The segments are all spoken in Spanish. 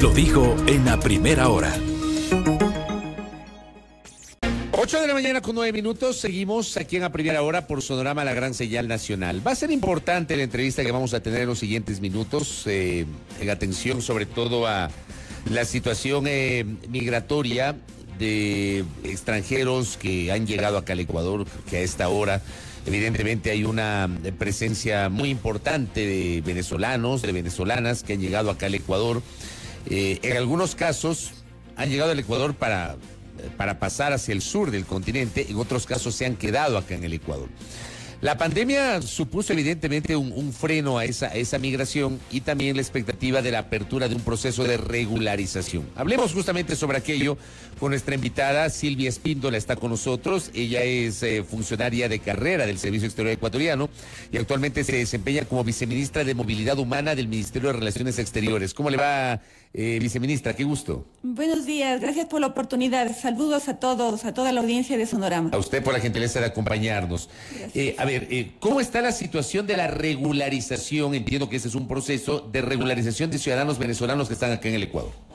Lo dijo en la primera hora. 8 de la mañana con 9 minutos, seguimos aquí en la primera hora por Sonorama La Gran Señal Nacional. Va a ser importante la entrevista que vamos a tener en los siguientes minutos, eh, en atención sobre todo a la situación eh, migratoria de extranjeros que han llegado acá al Ecuador, que a esta hora evidentemente hay una presencia muy importante de venezolanos, de venezolanas que han llegado acá al Ecuador. Eh, en algunos casos han llegado al Ecuador para, para pasar hacia el sur del continente, en otros casos se han quedado acá en el Ecuador. La pandemia supuso evidentemente un, freno a esa, esa, migración y también la expectativa de la apertura de un proceso de regularización. Hablemos justamente sobre aquello con nuestra invitada Silvia Espíndola, está con nosotros. Ella es eh, funcionaria de carrera del Servicio Exterior Ecuatoriano y actualmente se desempeña como viceministra de Movilidad Humana del Ministerio de Relaciones Exteriores. ¿Cómo le va, eh, viceministra? Qué gusto. Buenos días, gracias por la oportunidad. Saludos a todos, a toda la audiencia de Sonorama. A usted por la gentileza de acompañarnos. Eh, a ver, eh, ¿cómo está la situación de la regularización? Entiendo que ese es un proceso de regularización de ciudadanos venezolanos que están acá en el Ecuador.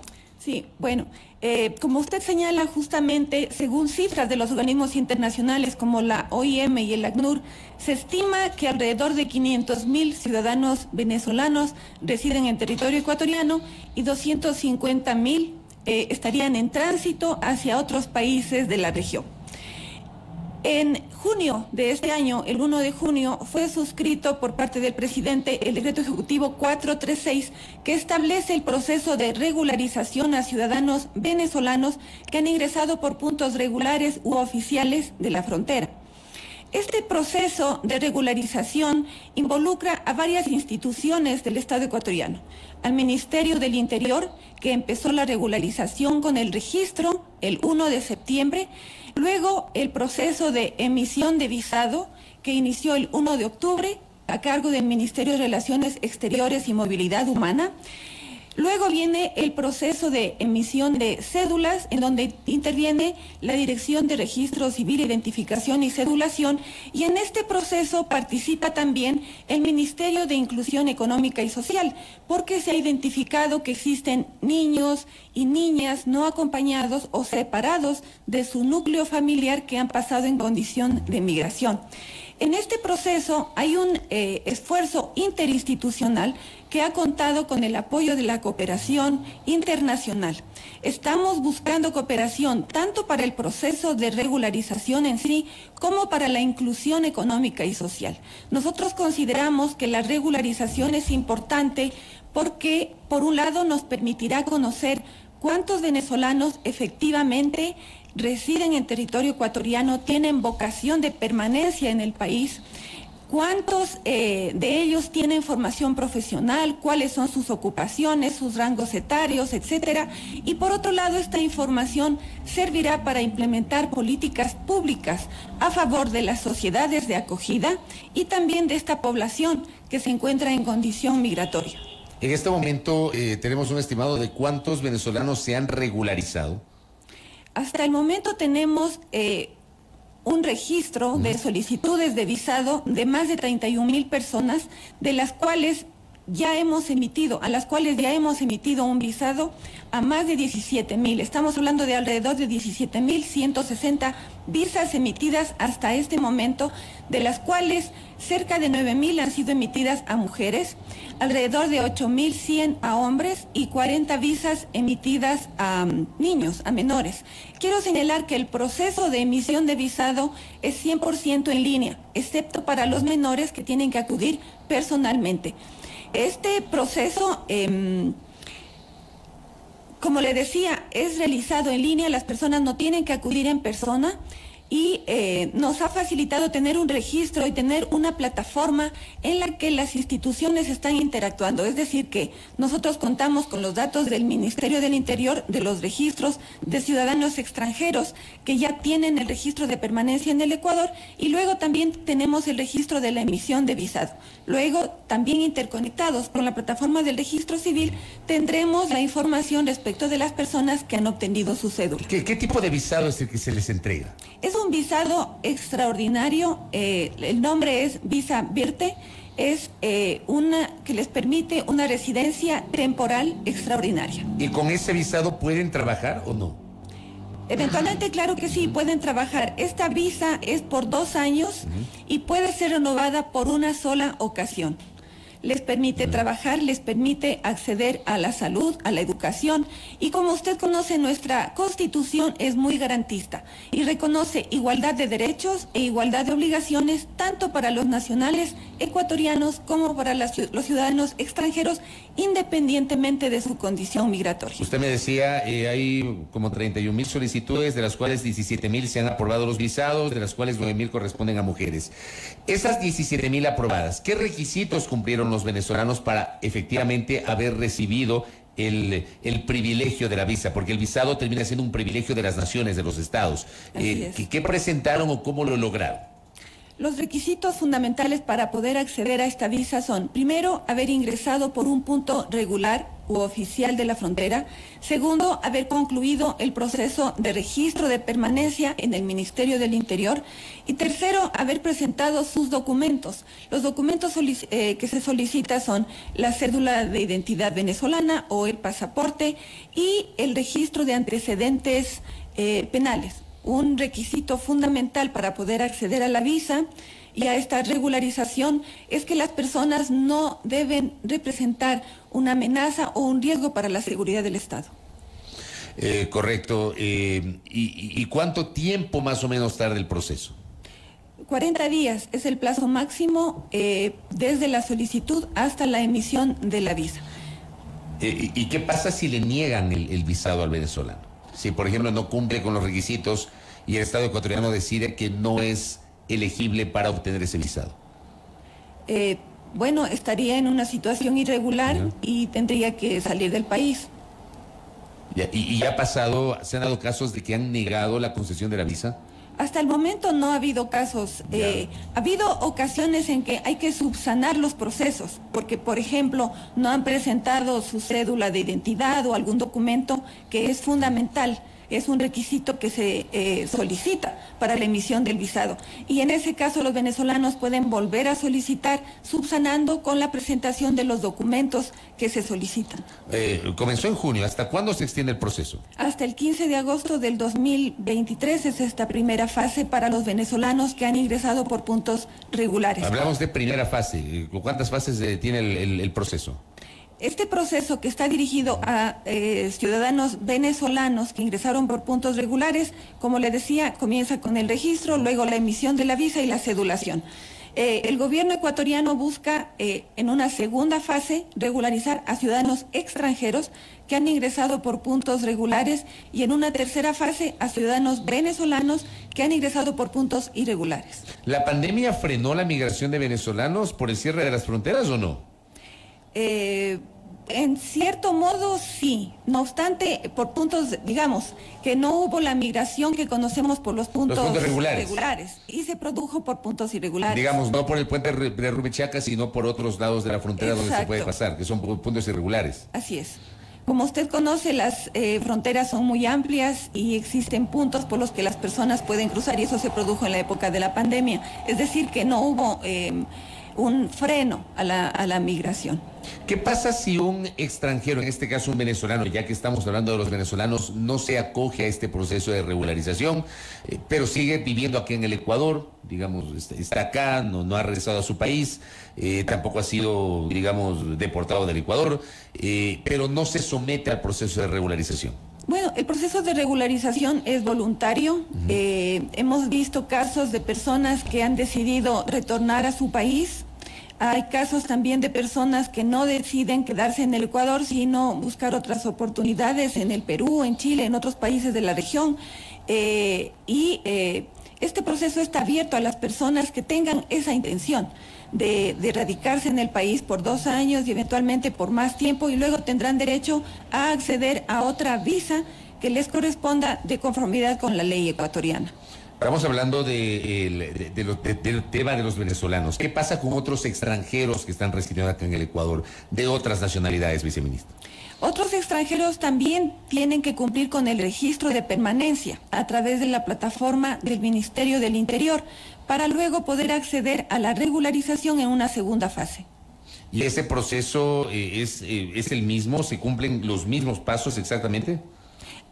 Sí, bueno, eh, como usted señala justamente, según cifras de los organismos internacionales como la OIM y el ACNUR, se estima que alrededor de 500 mil ciudadanos venezolanos residen en territorio ecuatoriano y 250 mil eh, estarían en tránsito hacia otros países de la región. En junio de este año, el 1 de junio, fue suscrito por parte del presidente el decreto ejecutivo 436 que establece el proceso de regularización a ciudadanos venezolanos que han ingresado por puntos regulares u oficiales de la frontera. Este proceso de regularización involucra a varias instituciones del Estado ecuatoriano, al Ministerio del Interior, que empezó la regularización con el registro el 1 de septiembre, luego el proceso de emisión de visado, que inició el 1 de octubre a cargo del Ministerio de Relaciones Exteriores y Movilidad Humana, Luego viene el proceso de emisión de cédulas, en donde interviene la Dirección de Registro Civil, Identificación y Cedulación, y en este proceso participa también el Ministerio de Inclusión Económica y Social, porque se ha identificado que existen niños y niñas no acompañados o separados de su núcleo familiar que han pasado en condición de migración. En este proceso hay un eh, esfuerzo interinstitucional que ha contado con el apoyo de la cooperación internacional. Estamos buscando cooperación tanto para el proceso de regularización en sí como para la inclusión económica y social. Nosotros consideramos que la regularización es importante porque, por un lado, nos permitirá conocer cuántos venezolanos efectivamente residen en territorio ecuatoriano, tienen vocación de permanencia en el país, cuántos eh, de ellos tienen formación profesional, cuáles son sus ocupaciones, sus rangos etarios, etcétera. Y por otro lado, esta información servirá para implementar políticas públicas a favor de las sociedades de acogida y también de esta población que se encuentra en condición migratoria. En este momento eh, tenemos un estimado de cuántos venezolanos se han regularizado. Hasta el momento tenemos eh, un registro de solicitudes de visado de más de 31 mil personas, de las cuales ya hemos emitido, a las cuales ya hemos emitido un visado a más de 17 mil. Estamos hablando de alrededor de 17 mil 160 visas emitidas hasta este momento, de las cuales cerca de 9 mil han sido emitidas a mujeres, alrededor de 8 mil 100 a hombres y 40 visas emitidas a um, niños, a menores. Quiero señalar que el proceso de emisión de visado es 100% en línea, excepto para los menores que tienen que acudir personalmente. Este proceso, em, como le decía, es realizado en línea, las personas no tienen que acudir en persona y eh, nos ha facilitado tener un registro y tener una plataforma en la que las instituciones están interactuando. Es decir, que nosotros contamos con los datos del Ministerio del Interior, de los registros de ciudadanos extranjeros que ya tienen el registro de permanencia en el Ecuador y luego también tenemos el registro de la emisión de visado. Luego, también interconectados con la plataforma del registro civil, tendremos la información respecto de las personas que han obtenido su cédula. ¿Qué, tipo de visado es el que se les entrega? un visado extraordinario, eh, el nombre es Visa Virte es eh, una que les permite una residencia temporal extraordinaria. ¿Y con ese visado pueden trabajar o no? Eventualmente, claro que sí, pueden trabajar. Esta visa es por dos años y puede ser renovada por una sola ocasión les permite trabajar, les permite acceder a la salud, a la educación. Y como usted conoce nuestra constitución es muy garantista y reconoce igualdad de derechos e igualdad de obligaciones tanto para los nacionales ecuatorianos como para los ciudadanos extranjeros independientemente de su condición migratoria. Usted me decía, eh, hay como 31 mil solicitudes, de las cuales 17 mil se han aprobado los visados, de las cuales 9 mil corresponden a mujeres. Esas 17 mil aprobadas, ¿qué requisitos cumplieron los venezolanos para efectivamente haber recibido el, privilegio de la visa, porque el visado termina siendo un privilegio de las naciones, de los estados. Eh, ¿Qué presentaron o cómo lo lograron? Los requisitos fundamentales para poder acceder a esta visa son, primero, haber ingresado por un punto regular u oficial de la frontera. Segundo, haber concluido el proceso de registro de permanencia en el Ministerio del Interior. Y tercero, haber presentado sus documentos. Los documentos eh, que se solicitan son la cédula de identidad venezolana o el pasaporte y el registro de antecedentes eh, penales un requisito fundamental para poder acceder a la visa y a esta regularización es que las personas no deben representar una amenaza o un riesgo para la seguridad del Estado. Eh, correcto. Eh, y, cuánto tiempo más o menos tarda el proceso? 40 días es el plazo máximo eh, desde la solicitud hasta la emisión de la visa. ¿Y qué pasa si le niegan el visado al venezolano? Si por ejemplo no cumple con los requisitos y el Estado ecuatoriano decide que no es elegible para obtener ese visado? Eh, bueno, estaría en una situación irregular y tendría que salir del país. ¿Y, ya ha pasado, se han dado casos de que han negado la concesión de la visa? Hasta el momento no ha habido casos. Eh, ha habido ocasiones en que hay que subsanar los procesos, porque, por ejemplo, no han presentado su cédula de identidad o algún documento que es fundamental es un requisito que se eh, solicita para la emisión del visado. Y en ese caso los venezolanos pueden volver a solicitar subsanando con la presentación de los documentos que se solicitan. Eh, comenzó en junio. ¿Hasta cuándo se extiende el proceso? Hasta el 15 de agosto del 2023 es esta primera fase para los venezolanos que han ingresado por puntos regulares. Hablamos de primera fase. ¿Cuántas fases eh, tiene el proceso? Este proceso que está dirigido a eh, ciudadanos venezolanos que ingresaron por puntos regulares, como le decía, comienza con el registro, luego la emisión de la visa y la cedulación. Eh, el gobierno ecuatoriano busca eh, en una segunda fase regularizar a ciudadanos extranjeros que han ingresado por puntos regulares y en una tercera fase a ciudadanos venezolanos que han ingresado por puntos irregulares. ¿La pandemia frenó la migración de venezolanos por el cierre de las fronteras o no? Eh, en cierto modo sí, no obstante, por puntos, digamos, que no hubo la migración que conocemos por los puntos, regulares. y se produjo por puntos irregulares. Digamos, no por el puente de Rubichaca, sino por otros lados de la frontera donde se puede pasar, que son puntos irregulares. Así es. Como usted conoce, las eh, fronteras son muy amplias y existen puntos por los que las personas pueden cruzar y eso se produjo en la época de la pandemia. Es decir, que no hubo... Eh, un freno a la, a la migración. ¿Qué pasa si un extranjero, en este caso un venezolano, ya que estamos hablando de los venezolanos, no se acoge a este proceso de regularización, eh, pero sigue viviendo aquí en el Ecuador, digamos, está, acá, no, no, ha regresado a su país, eh, tampoco ha sido, digamos, deportado del Ecuador, eh, pero no se somete al proceso de regularización? Bueno, el proceso de regularización es voluntario. Eh, hemos visto casos de personas que han decidido retornar a su país. Hay casos también de personas que no deciden quedarse en el Ecuador, sino buscar otras oportunidades en el Perú, en Chile, en otros países de la región. Eh, y eh, este proceso está abierto a las personas que tengan esa intención de, radicarse en el país por dos años y eventualmente por más tiempo y luego tendrán derecho a acceder a otra visa que les corresponda de conformidad con la ley ecuatoriana. Estamos hablando del tema de los venezolanos. ¿Qué pasa con otros extranjeros que están residiendo acá en el Ecuador, de otras nacionalidades, viceministro? Otros extranjeros también tienen que cumplir con el registro de permanencia a través de la plataforma del Ministerio del Interior para luego poder acceder a la regularización en una segunda fase. ¿Y ese proceso eh, es, eh, es el mismo? ¿Se cumplen los mismos pasos exactamente?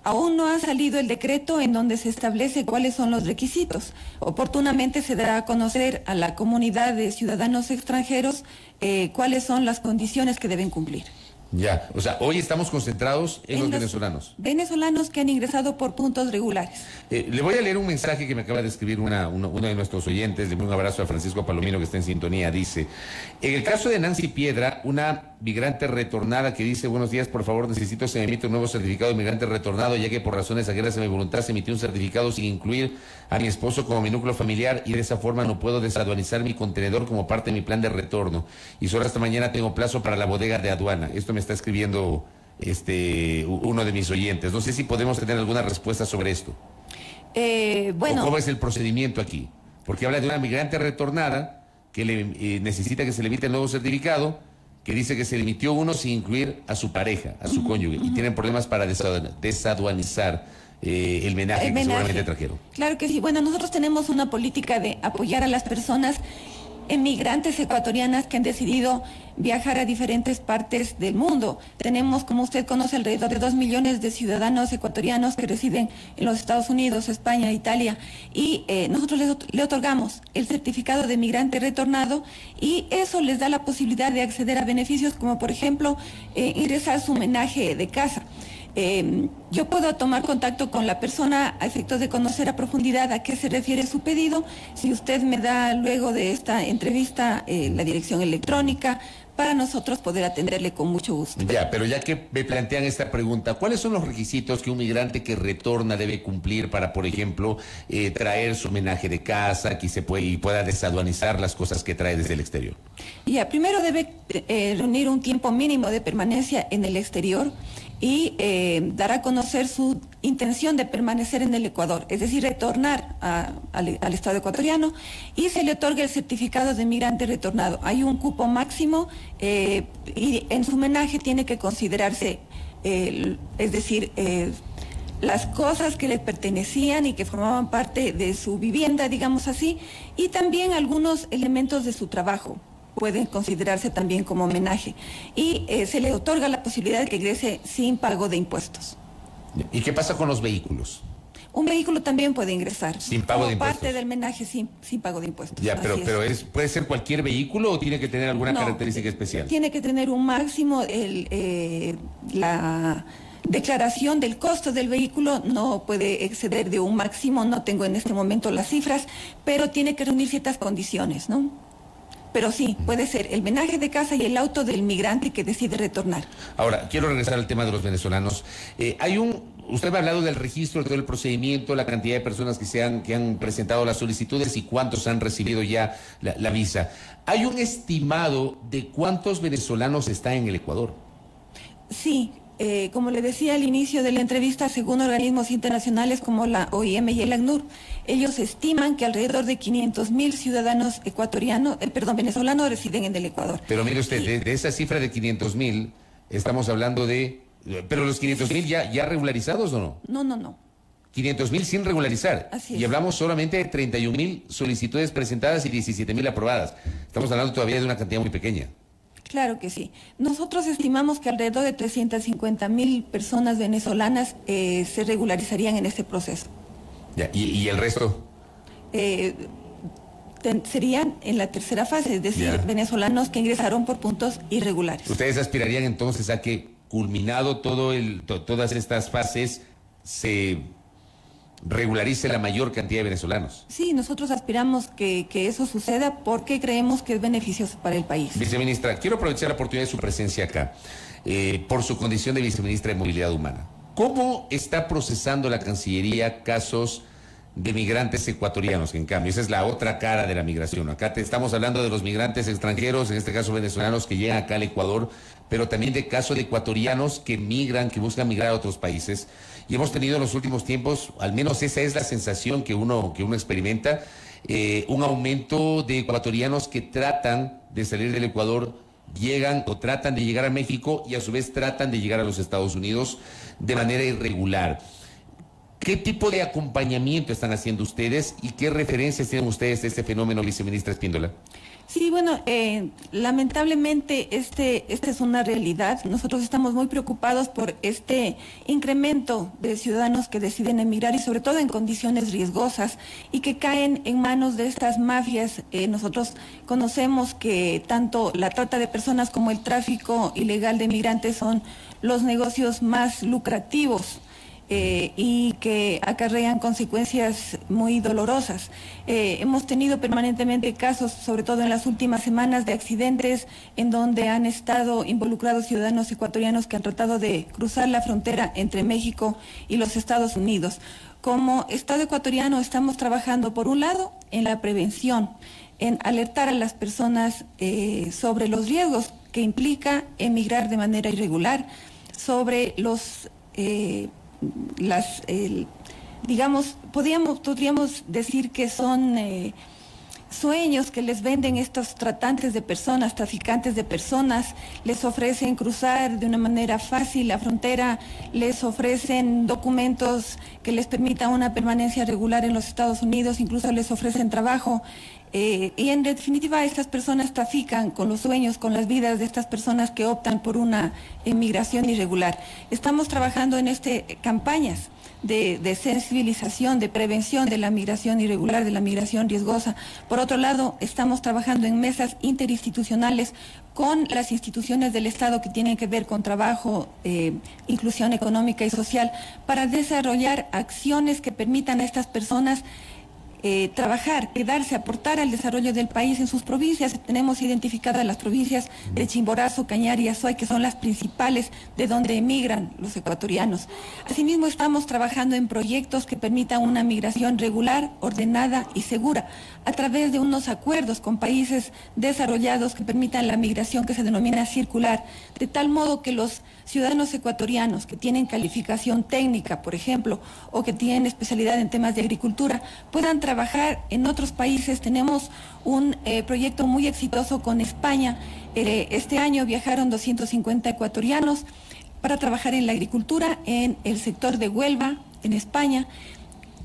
Aún no ha salido el decreto en donde se establece cuáles son los requisitos. Oportunamente se dará a conocer a la comunidad de ciudadanos extranjeros eh, cuáles son las condiciones que deben cumplir. Ya, o sea, hoy estamos concentrados en, los venezolanos. Venezolanos que han ingresado por puntos regulares. Eh, le voy a leer un mensaje que me acaba de escribir una, uno, uno de nuestros oyentes. Le mando un abrazo a Francisco Palomino que está en sintonía. Dice, en el caso de Nancy Piedra, una migrante retornada que dice, buenos días, por favor, necesito se me emite un nuevo certificado de migrante retornado, ya que por razones ajenas a mi voluntad se emitió un certificado sin incluir a mi esposo como mi núcleo familiar y de esa forma no puedo desaduanizar mi contenedor como parte de mi plan de retorno. Y solo hasta mañana tengo plazo para la bodega de aduana. Esto me está escribiendo este uno de mis oyentes. No sé si podemos tener alguna respuesta sobre esto. Eh, ¿O bueno, ¿Cómo es el procedimiento aquí? Porque habla de una migrante retornada que le, eh, necesita que se le emita el nuevo certificado, que dice que se le emitió uno sin incluir a su pareja, a su cónyuge, y tienen problemas para desaduan- desaduanizar eh, el menaje el que menaje. seguramente trajeron. Claro que sí. Bueno, nosotros tenemos una política de apoyar a las personas emigrantes ecuatorianas que han decidido viajar a diferentes partes del mundo. Tenemos, como usted conoce, alrededor de dos millones de ciudadanos ecuatorianos que residen en los Estados Unidos, España, Italia, y eh, nosotros les, le otorgamos el certificado de migrante retornado y eso les da la posibilidad de acceder a beneficios como, por ejemplo, eh, ingresar su homenaje de casa. Eh, yo puedo tomar contacto con la persona a efectos de conocer a profundidad a qué se refiere su pedido. Si usted me da luego de esta entrevista eh, la dirección electrónica, para nosotros poder atenderle con mucho gusto. Ya, pero ya que me plantean esta pregunta, ¿cuáles son los requisitos que un migrante que retorna debe cumplir para, por ejemplo, eh, traer su homenaje de casa que se puede, y pueda desaduanizar las cosas que trae desde el exterior? Ya, primero debe eh, reunir un tiempo mínimo de permanencia en el exterior y eh, dar a conocer su intención de permanecer en el Ecuador, es decir, retornar al Estado ecuatoriano y se le otorga el certificado de migrante retornado. Hay un cupo máximo eh, y en su homenaje tiene que considerarse, eh, es decir, eh, las cosas que le pertenecían y que formaban parte de su vivienda, digamos así, y también algunos elementos de su trabajo pueden considerarse también como homenaje. Y eh, se le otorga la posibilidad de que ingrese sin pago de impuestos. ¿Y qué pasa con los vehículos? Un vehículo también puede ingresar. Sin pago como de parte impuestos. del homenaje sin, sin pago de impuestos. Ya, pero, es. pero es, ¿puede ser cualquier vehículo o tiene que tener alguna No, característica especial? Tiene que tener un máximo, el, eh, la declaración del costo del vehículo no puede exceder de un máximo, no tengo en este momento las cifras, pero tiene que reunir ciertas condiciones, ¿no? Pero sí, puede ser el menaje de casa y el auto del migrante que decide retornar. Ahora, quiero regresar al tema de los venezolanos. Eh, hay un, usted me ha hablado del registro, de todo el procedimiento, la cantidad de personas que se han, que han presentado las solicitudes y cuántos han recibido ya la, la visa. ¿Hay un estimado de cuántos venezolanos están en el Ecuador? Sí, eh, como le decía al inicio de la entrevista, según organismos internacionales como la OIM y el ACNUR, ellos estiman que alrededor de 500 mil ciudadanos ecuatorianos, eh, perdón, venezolanos residen en el Ecuador. Pero mire usted, Y- de, de esa cifra de 500 mil, estamos hablando de... Pero los 500 mil ya, ya regularizados o no? No, no, no. 500 mil sin regularizar. Así Y es. hablamos solamente de 31 mil solicitudes presentadas y 17 mil aprobadas. Estamos hablando todavía de una cantidad muy pequeña. Claro que sí. Nosotros estimamos que alrededor de 350 mil personas venezolanas eh, se regularizarían en este proceso. Ya, ¿Y, y el resto? Eh, ten- serían en la tercera fase, es decir, Ya. venezolanos que ingresaron por puntos irregulares. ¿Ustedes aspirarían entonces a que, culminado todo el, to- todas estas fases, se regularice la mayor cantidad de venezolanos? Sí, nosotros aspiramos que, que eso suceda porque creemos que es beneficioso para el país. Viceministra, quiero aprovechar la oportunidad de su presencia acá, eh, por su condición de viceministra de Movilidad Humana. ¿Cómo está procesando la Cancillería casos de migrantes ecuatorianos, en cambio. Esa es la otra cara de la migración. Acá te estamos hablando de los migrantes extranjeros, en este caso venezolanos, que llegan acá al Ecuador, pero también de casos de ecuatorianos que migran, que buscan migrar a otros países. Y hemos tenido en los últimos tiempos, al menos esa es la sensación que uno, que uno experimenta, eh, un aumento de ecuatorianos que tratan de salir del Ecuador llegan o tratan de llegar a México y a su vez tratan de llegar a los Estados Unidos de manera irregular. ¿Qué tipo de acompañamiento están haciendo ustedes y qué referencias tienen ustedes de este fenómeno, viceministra Espíndola? Sí, bueno, eh, lamentablemente este, esta es una realidad. Nosotros estamos muy preocupados por este incremento de ciudadanos que deciden emigrar y sobre todo en condiciones riesgosas y que caen en manos de estas mafias. Eh, nosotros conocemos que tanto la trata de personas como el tráfico ilegal de migrantes son los negocios más lucrativos. Eh, y que acarrean consecuencias muy dolorosas. Eh, hemos tenido permanentemente casos, sobre todo en las últimas semanas, de accidentes en donde han estado involucrados ciudadanos ecuatorianos que han tratado de cruzar la frontera entre México y los Estados Unidos. Como Estado ecuatoriano estamos trabajando, por un lado, en la prevención, en alertar a las personas eh, sobre los riesgos que implica emigrar de manera irregular, sobre los las, digamos, podríamos, podríamos decir que son eh, sueños que les venden estos tratantes de personas, traficantes de personas, les ofrecen cruzar de una manera fácil la frontera, les ofrecen documentos que les permitan una permanencia regular en los Estados Unidos, incluso les ofrecen trabajo. Eh, y en definitiva estas personas trafican con los sueños, con las vidas de estas personas que optan por una inmigración irregular. Estamos trabajando en este campañas de, sensibilización, de prevención de la migración irregular, de la migración riesgosa. Por otro lado, estamos trabajando en mesas interinstitucionales con las instituciones del Estado que tienen que ver con trabajo, eh, inclusión económica y social, para desarrollar acciones que permitan a estas personas eh, trabajar, quedarse, aportar al desarrollo del país en sus provincias. Tenemos identificadas las provincias de Chimborazo, Cañar y Azuay, que son las principales de donde emigran los ecuatorianos. Asimismo, estamos trabajando en proyectos que permitan una migración regular, ordenada y segura, a través de unos acuerdos con países desarrollados que permitan la migración que se denomina circular, de tal modo que los ciudadanos ecuatorianos que tienen calificación técnica, por ejemplo, o que tienen especialidad en temas de agricultura, puedan trabajar en otros países. Tenemos un eh, proyecto muy exitoso con España. Eh, este año viajaron 250 ecuatorianos para trabajar en la agricultura en el sector de Huelva, en España.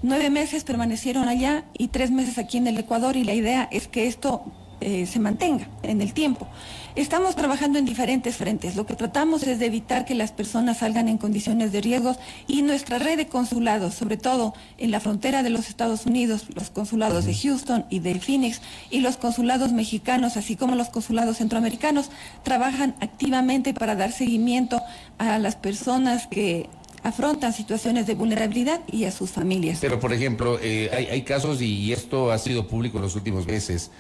Nueve meses permanecieron allá y tres meses aquí en el Ecuador y la idea es que esto eh, se mantenga en el tiempo. Estamos trabajando en diferentes frentes. Lo que tratamos es de evitar que las personas salgan en condiciones de riesgos y nuestra red de consulados, sobre todo en la frontera de los Estados Unidos, los consulados de Houston y de Phoenix y los consulados mexicanos, así como los consulados centroamericanos, trabajan activamente para dar seguimiento a las personas que afrontan situaciones de vulnerabilidad y a sus familias. Pero, por ejemplo, eh, hay, hay, casos, y esto ha sido público en los últimos meses,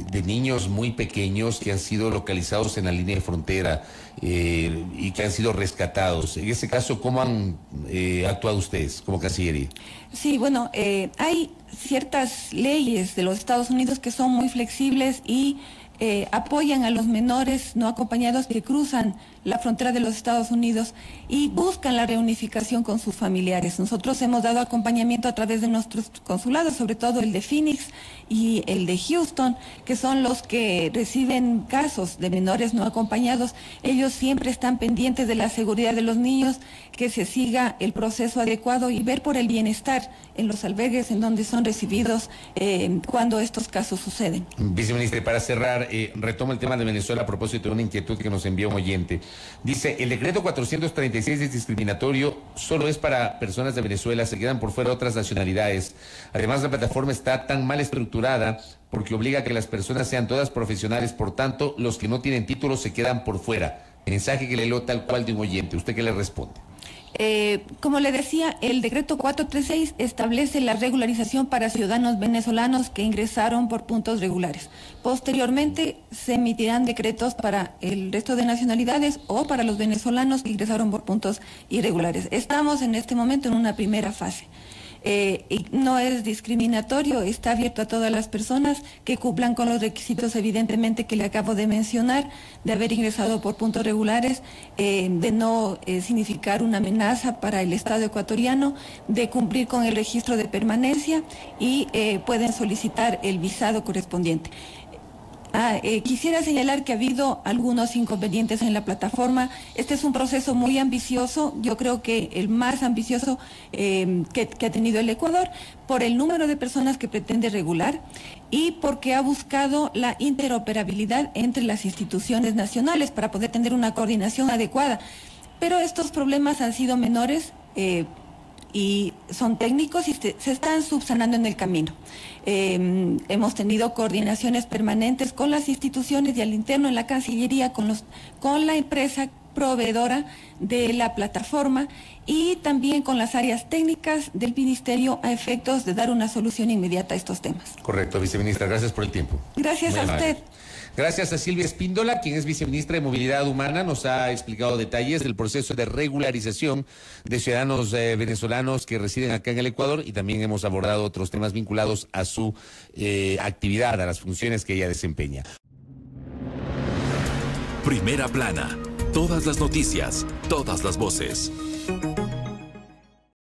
de, niños muy pequeños que han sido localizados en la línea de frontera eh, y que han sido rescatados. En ese caso, ¿cómo han eh, actuado ustedes como Cancillería? Sí, bueno, hay ciertas leyes de los Estados Unidos que son muy flexibles y eh, apoyan a los menores no acompañados que cruzan la frontera de los Estados Unidos y buscan la reunificación con sus familiares. Nosotros hemos dado acompañamiento a través de nuestros consulados, sobre todo el de Phoenix y el de Houston, que son los que reciben casos de menores no acompañados. Ellos siempre están pendientes de la seguridad de los niños, que se siga el proceso adecuado y ver por el bienestar en los albergues en donde son recibidos eh, cuando estos casos suceden. Viceministra, para cerrar, eh, retomo el tema de Venezuela a propósito de una inquietud que nos envió un oyente. Dice, el decreto 436 es discriminatorio, solo es para personas de Venezuela, se quedan por fuera otras nacionalidades. Además, la plataforma está tan mal estructurada porque obliga a que las personas sean todas profesionales, por tanto, los que no tienen título se quedan por fuera. mensaje que le leo tal cual de un oyente. ¿Usted qué le responde? Eh, como le decía, el decreto 436 establece la regularización para ciudadanos venezolanos que ingresaron por puntos regulares. Posteriormente se emitirán decretos para el resto de nacionalidades o para los venezolanos que ingresaron por puntos irregulares. Estamos en este momento en una primera fase. Eh, no es discriminatorio, está abierto a todas las personas que cumplan con los requisitos evidentemente que le acabo de mencionar, de haber ingresado por puntos regulares, eh, de no eh, significar una amenaza para el Estado ecuatoriano, de cumplir con el registro de permanencia y pueden solicitar el visado correspondiente. Ah, eh, quisiera señalar que ha habido algunos inconvenientes en la plataforma. Este es un proceso muy ambicioso, yo creo que el más ambicioso eh, que, ha tenido el Ecuador, por el número de personas que pretende regular y porque ha buscado la interoperabilidad entre las instituciones nacionales para poder tener una coordinación adecuada. Pero estos problemas han sido menores. Eh, y son técnicos y se, están subsanando en el camino. Em, hemos tenido coordinaciones permanentes con las instituciones y al interno en la Cancillería, con, los, con la empresa proveedora de la plataforma y también con las áreas técnicas del Ministerio a efectos de dar una solución inmediata a estos temas. Correcto, viceministra, gracias por el tiempo. Gracias a usted. Gracias a Silvia Espíndola, quien es viceministra de Movilidad Humana, nos ha explicado detalles del proceso de regularización de ciudadanos eh, venezolanos que residen acá en el Ecuador y también hemos abordado otros temas vinculados a su eh, actividad, a las funciones que ella desempeña. Primera plana, todas las noticias, todas las voces.